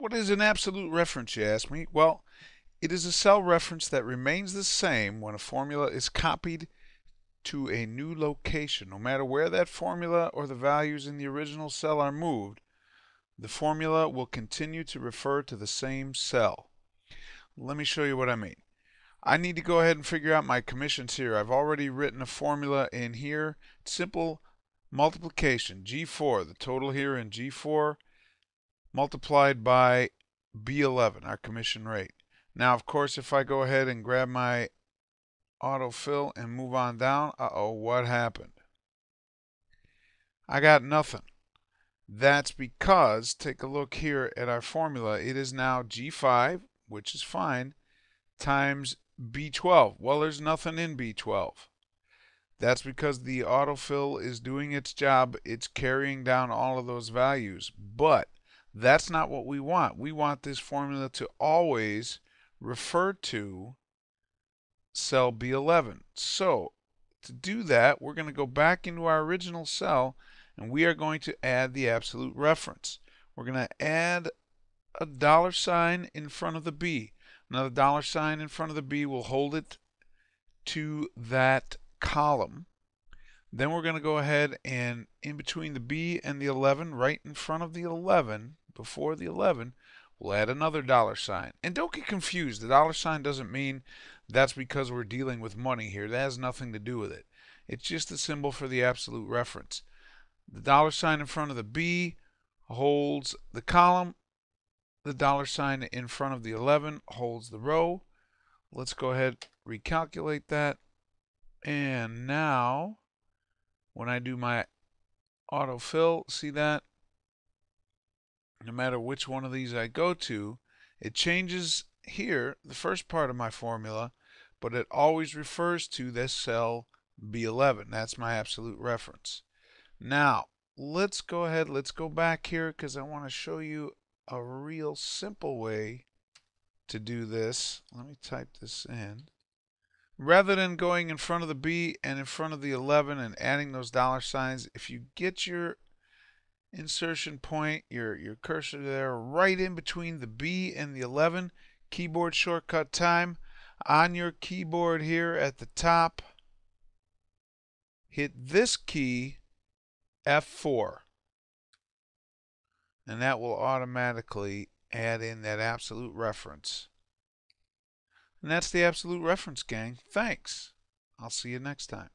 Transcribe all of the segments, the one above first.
What is an absolute reference, you ask me? Well, it is a cell reference that remains the same when a formula is copied to a new location. No matter where that formula or the values in the original cell are moved, the formula will continue to refer to the same cell. Let me show you what I mean. I need to go ahead and figure out my commissions here. I've already written a formula in here. Simple multiplication, G4, the total here in G4 multiplied by B11, our commission rate. Now, of course, if I go ahead and grab my autofill and move on down, uh-oh, what happened? I got nothing. That's because, take a look here at our formula, it is now G5, which is fine, times B12. Well, there's nothing in B12. That's because the autofill is doing its job. It's carrying down all of those values. But that's not what we want. We want this formula to always refer to cell B11. So to do that, we're going to go back into our original cell and we are going to add the absolute reference. We're going to add a dollar sign in front of the B. Another dollar sign in front of the B will hold it to that column. Then we're going to go ahead and in between the B and the 11, right in front of the 11, before the 11, we'll add another dollar sign. And don't get confused. The dollar sign doesn't mean that's because we're dealing with money here. That has nothing to do with it. It's just a symbol for the absolute reference. The dollar sign in front of the B holds the column. The dollar sign in front of the 11 holds the row. Let's go ahead recalculate that. And now, when I do my autofill, see that? No matter which one of these I go to, it changes here, the first part of my formula, but it always refers to this cell B11. That's my absolute reference. Now, let's go ahead, let's go back here because I want to show you a real simple way to do this. Let me type this in. Rather than going in front of the B and in front of the 11 and adding those dollar signs, if you get your insertion point, your, your cursor there, right in between the B and the 11, keyboard shortcut time, on your keyboard here at the top, hit this key, F4. And that will automatically add in that absolute reference. And that's the absolute reference, gang. Thanks. I'll see you next time.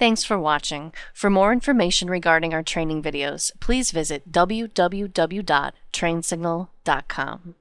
Thanks for watching. For more information regarding our training videos, please visit www.trainsignal.com.